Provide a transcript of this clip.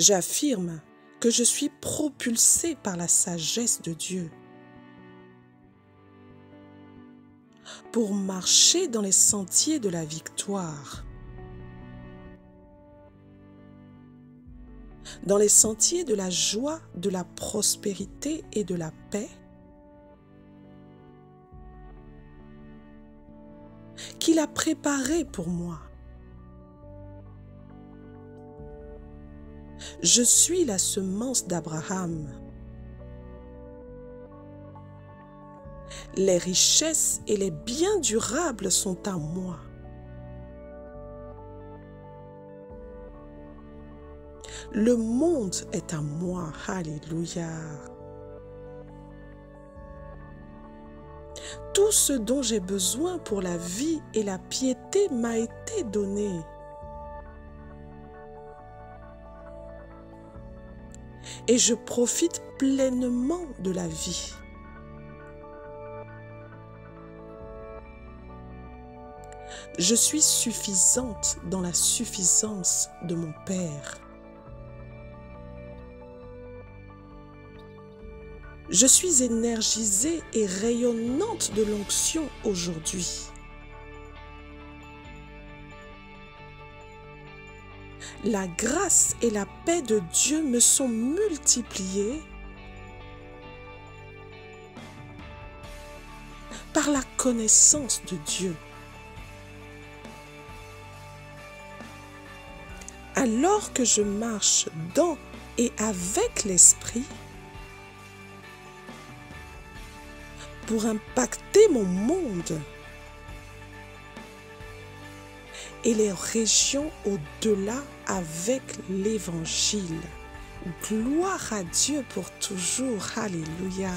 J'affirme que je suis propulsé par la sagesse de Dieu. Pour marcher dans les sentiers de la victoire, dans les sentiers de la joie, de la prospérité et de la paix, qu'il a préparé pour moi. Je suis la semence d'Abraham. Les richesses et les biens durables sont à moi. Le monde est à moi. Alléluia. Tout ce dont j'ai besoin pour la vie et la piété m'a été donné. Et je profite pleinement de la vie. Je suis suffisante dans la suffisance de mon Père. Je suis énergisée et rayonnante de l'onction aujourd'hui. La grâce et la paix de Dieu me sont multipliées par la connaissance de Dieu. Alors que je marche dans et avec l'Esprit, pour impacter mon monde et les régions au-delà avec l'Évangile. Gloire à Dieu pour toujours. Alléluia.